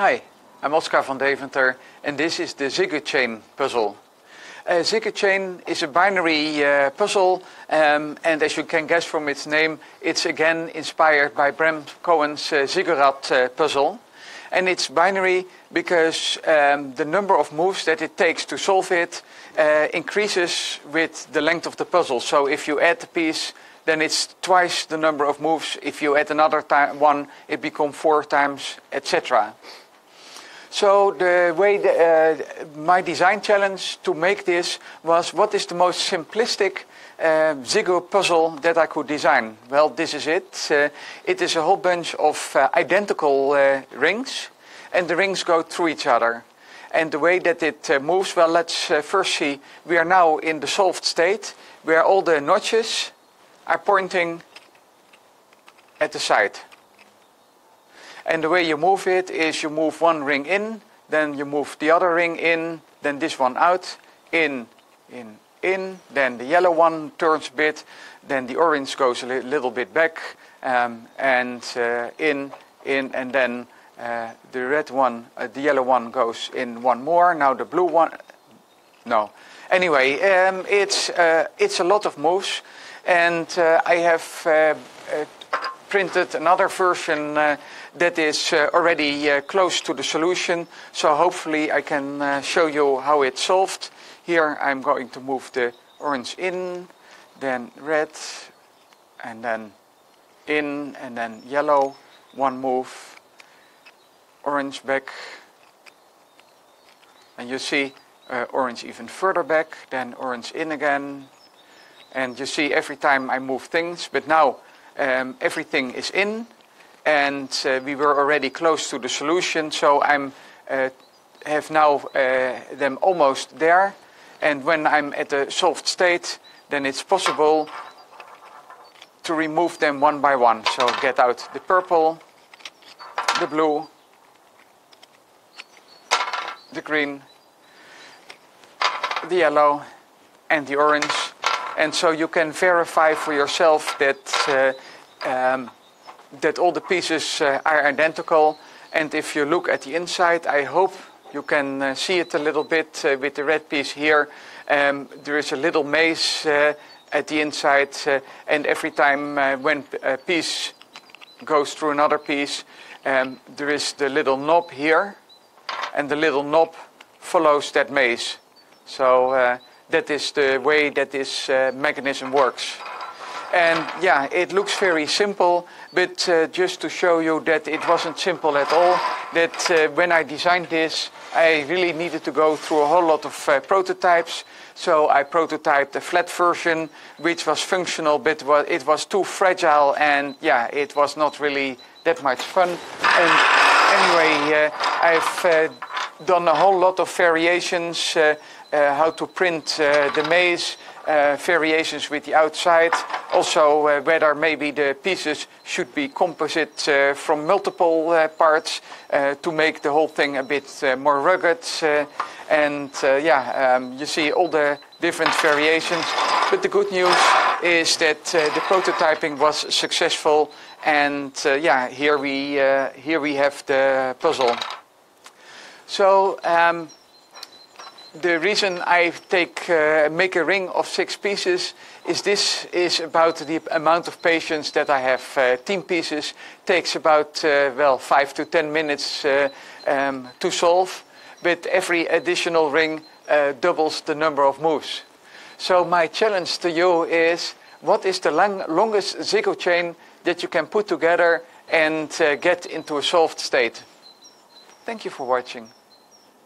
Hi, I'm Oskar van Deventer, and this is the Zigguchain puzzle. A Zigguchain is a binary uh, puzzle, um, and as you can guess from its name, it's again inspired by Bram Cohen's uh, Ziggurat uh, puzzle. And it's binary because um, the number of moves that it takes to solve it uh, increases with the length of the puzzle. So if you add a piece, then it's twice the number of moves. If you add another one, it becomes four times, etc. So the way the, uh, my design challenge to make this was what is the most simplistic uh, Ziggo puzzle that I could design? Well, this is it. Uh, it is a whole bunch of uh, identical uh, rings, and the rings go through each other. And the way that it uh, moves, well, let's first see. We are now in the solved state, where all the notches are pointing at the side. And the way you move it is you move one ring in, then you move the other ring in, then this one out, in, in, in, then the yellow one turns a bit, then the orange goes a li little bit back, um, and uh, in, in, and then uh, the red one, uh, the yellow one goes in one more, now the blue one, no. Anyway, um, it's, uh, it's a lot of moves, and uh, I have uh, printed another version uh, that is uh, already uh, close to the solution. So hopefully I can show you how it's solved. Here I'm going to move the orange in, then red, and then in, and then yellow, one move, orange back, and you see uh, orange even further back, then orange in again, and you see every time I move things, but now everything is in and uh, we were already close to the solution so I'm uh, have now uh, them almost there. And when I'm at the solved state then it's possible to remove them one by one. So get out the purple the blue the green the yellow and the orange. And so you can verify for yourself that um, that all the pieces uh, are identical. And if you look at the inside, I hope you can uh, see it a little bit uh, with the red piece here. Um, there is a little maze uh, at the inside, uh, and every time uh, when a piece goes through another piece, um, there is the little knob here, and the little knob follows that maze. So that is the way that this mechanism works. And yeah, it looks very simple, but uh, just to show you that it wasn't simple at all, that uh, when I designed this, I really needed to go through a whole lot of uh, prototypes. So I prototyped a flat version, which was functional, but it was too fragile, and yeah, it was not really that much fun. And anyway, uh, I've uh, done a whole lot of variations, uh, how to print the maze, uh, variations with the outside. Also, uh, whether maybe the pieces should be composite uh, from multiple uh, parts uh, to make the whole thing a bit uh, more rugged. and yeah, um, you see all the different variations. But the good news is that the prototyping was successful. And yeah, here we have the puzzle. So, um, the reason I take uh, make a ring of six pieces is this is about the amount of patience that I have. Uh, team pieces takes about uh, well five to ten minutes uh, um, to solve, but every additional ring uh, doubles the number of moves. So my challenge to you is: what is the long, longest Zigguchain that you can put together and uh, get into a solved state? Thank you for watching.